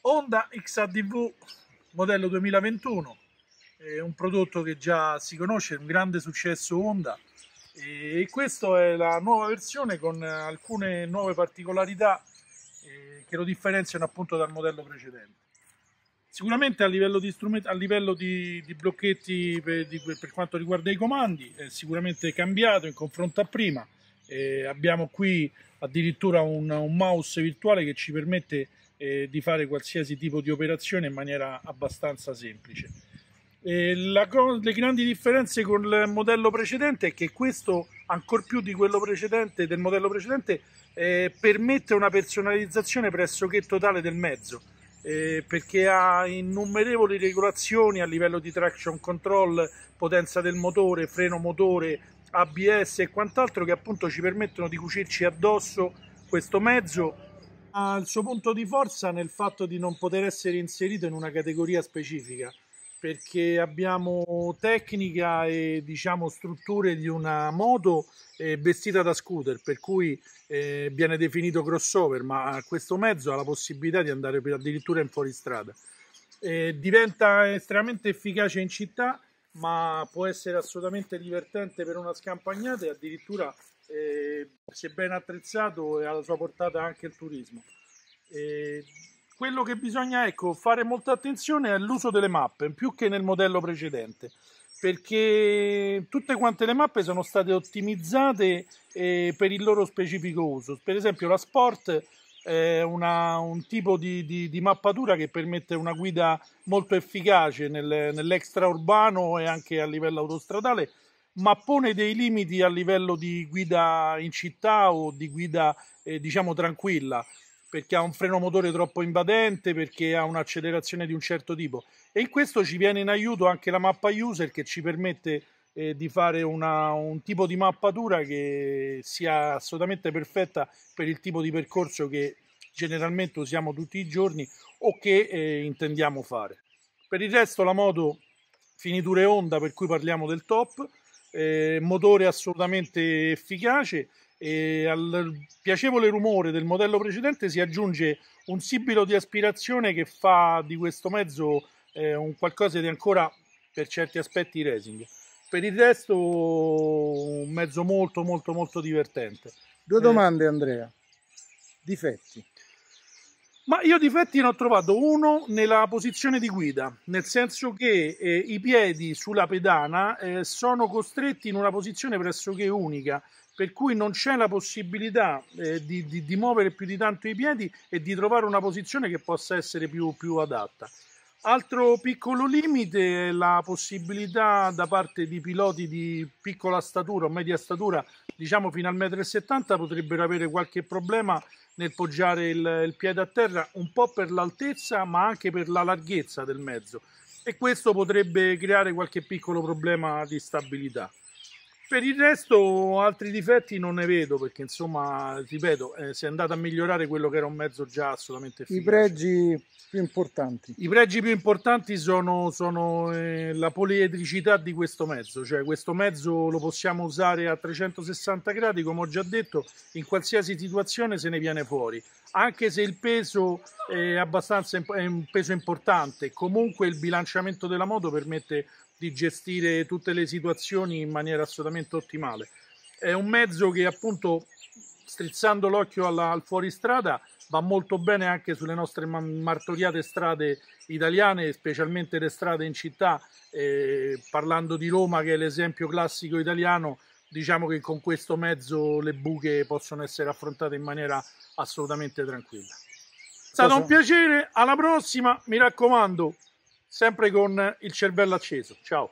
Honda XADV modello 2021 è un prodotto che già si conosce, un grande successo Honda e questa è la nuova versione con alcune nuove particolarità eh, che lo differenziano appunto dal modello precedente. Sicuramente a livello di, a livello di, di blocchetti per, di, per, quanto riguarda i comandi è sicuramente cambiato in confronto a prima. Eh, abbiamo qui addirittura un, un mouse virtuale che ci permette eh, di fare qualsiasi tipo di operazione in maniera abbastanza semplice. Eh, la, le grandi differenze con il modello precedente è che questo, ancor più di quello precedente, del modello precedente, eh, permette una personalizzazione pressoché totale del mezzo. Eh, perché ha innumerevoli regolazioni a livello di traction control, potenza del motore, freno motore, ABS e quant'altro che appunto ci permettono di cucirci addosso questo mezzo. Ha il suo punto di forza nel fatto di non poter essere inserito in una categoria specifica perché abbiamo tecnica e diciamo strutture di una moto eh, vestita da scooter per cui eh, viene definito crossover ma questo mezzo ha la possibilità di andare addirittura in fuoristrada eh, diventa estremamente efficace in città ma può essere assolutamente divertente per una scampagnata e addirittura eh, se ben attrezzato e alla sua portata anche il turismo. Quello che bisogna ecco, fare molta attenzione è all'uso delle mappe, più che nel modello precedente, perché tutte quante le mappe sono state ottimizzate eh, per il loro specifico uso. Per esempio la Sport è una, un tipo di, di, di, mappatura che permette una guida molto efficace nel, nell'extraurbano e anche a livello autostradale ma pone dei limiti a livello di guida in città o di guida eh, diciamo tranquilla perché ha un freno motore troppo invadente, perché ha un'accelerazione di un certo tipo e in questo ci viene in aiuto anche la mappa user che ci permette eh, di fare una, un tipo di mappatura che sia assolutamente perfetta per il tipo di percorso che generalmente usiamo tutti i giorni o che eh, intendiamo fare. Per il resto la moto finiture Honda per cui parliamo del top, eh, motore assolutamente efficace e al piacevole rumore del modello precedente si aggiunge un sibilo di aspirazione che fa di questo mezzo eh, un qualcosa di ancora per certi aspetti racing. Per il resto un mezzo molto molto molto divertente. Due domande eh, Andrea. Difetti. Ma io difetti ne ho trovato uno nella posizione di guida, nel senso che eh, i piedi sulla pedana eh, sono costretti in una posizione pressoché unica, per cui non c'è la possibilità eh, di, di, di, muovere più di tanto i piedi e di trovare una posizione che possa essere più, più adatta. Altro piccolo limite è la possibilità da parte di piloti di piccola statura o media statura, diciamo fino al 1,70 m, potrebbero avere qualche problema nel poggiare il, il piede a terra un po' per l'altezza ma anche per la larghezza del mezzo e questo potrebbe creare qualche piccolo problema di stabilità. Per il resto altri difetti non ne vedo perché insomma, ripeto, eh, si è andato a migliorare quello che era un mezzo già assolutamente efficace. I pregi più importanti? I pregi più importanti sono, sono eh, la poliedricità di questo mezzo, cioè questo mezzo lo possiamo usare a 360 gradi, come ho già detto, in qualsiasi situazione se ne viene fuori. Anche se il peso è abbastanza è un peso importante, comunque il bilanciamento della moto permette di gestire tutte le situazioni in maniera assolutamente ottimale. È un mezzo che appunto strizzando l'occhio al fuoristrada va molto bene anche sulle nostre martoriate strade italiane, specialmente le strade in città, eh, parlando di Roma che è l'esempio classico italiano, diciamo che con questo mezzo le buche possono essere affrontate in maniera assolutamente tranquilla. È stato un piacere, alla prossima, mi raccomando, sempre con il cervello acceso. Ciao.